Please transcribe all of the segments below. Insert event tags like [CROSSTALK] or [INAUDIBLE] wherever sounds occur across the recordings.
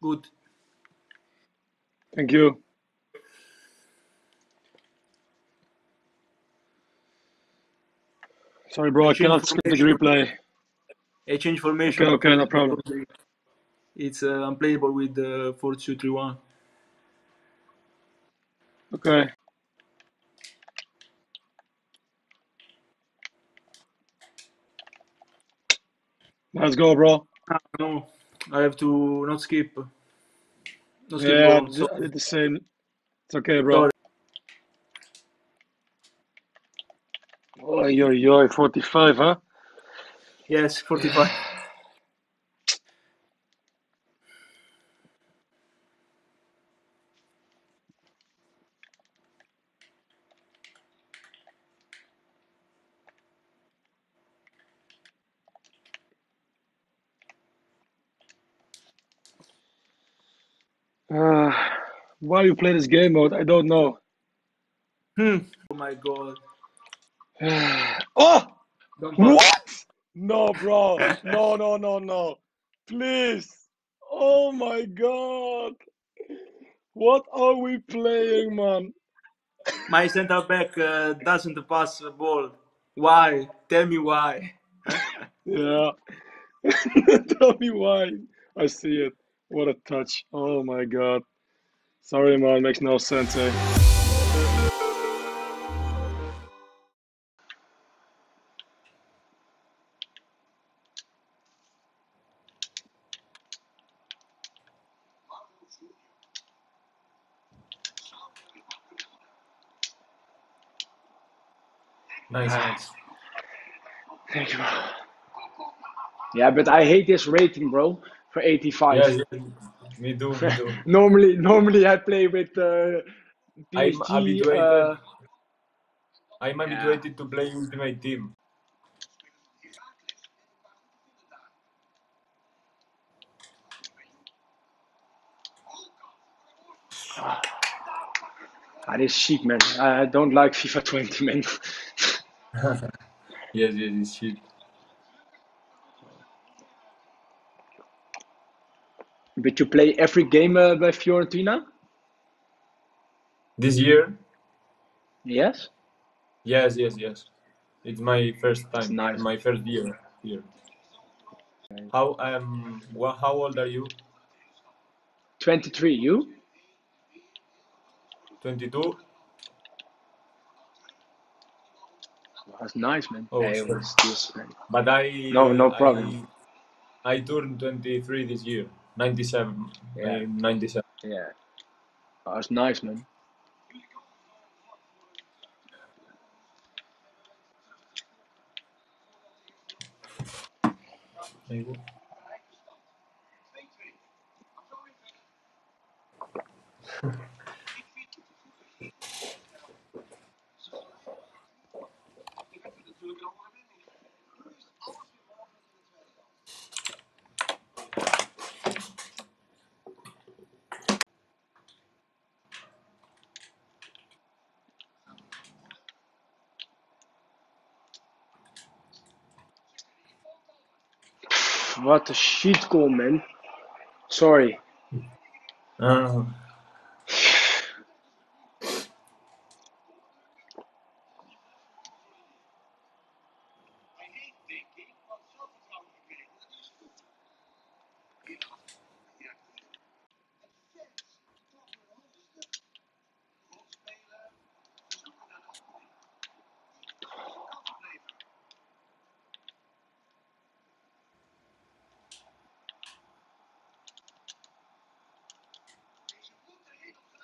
Good. Thank you. Sorry, bro, I cannot skip the replay. I change formation. Okay, okay, no problem. It's uh, unplayable with the 4 2 3 1. Okay. Let's go, bro. No, I have to not skip. No skip Yeah, goal. So, I did the same. It's okay, bro. sorry. Oi, oi, oi, 45, huh? Yes, 45. [SIGHS] [LAUGHS] Uh, why you play this game mode? I don't know. Hmm. Oh my god. [SIGHS] oh! What? No, bro. No, no, no, no. Please. Oh my god. What are we playing, man? My center back uh, doesn't pass the ball. Why? Tell me why. [LAUGHS] Yeah. [LAUGHS] Tell me why. I see it. What a touch. Oh my god. Sorry, man. Makes no sense, eh? Nice, nice. Thank you, bro. Yeah, but I hate this rating, bro. For 85. Yes, too, me [LAUGHS] normally, normally I play with uh, I'm PSG. habituated. Uh, I'm habituated to play Ultimate Team. that is chic, man. I I don't like FIFA 20, man. [LAUGHS] Yes, yes, it's shit. But you play every game uh, by Fiorentina? This year, Yes. yes, yes, yes. It's my first time, nice. my first year here. How um, well, how old are you? 23. You? 22? That's nice, man. Oh, Hey, sorry. this, man? But I No, no problem. I, I turned 23 this year. 97. Yeah. I'm 97. Yeah. That's nice, man. Maybe. [LAUGHS] What a shit goal, man. Sorry. Ah,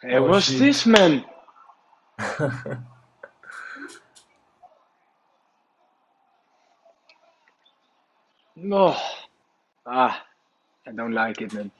Hey, Oh, what's shit. this, man? No. [LAUGHS] Ah, I don't like it, man.